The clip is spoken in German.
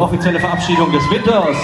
Offizielle Verabschiedung des Winters.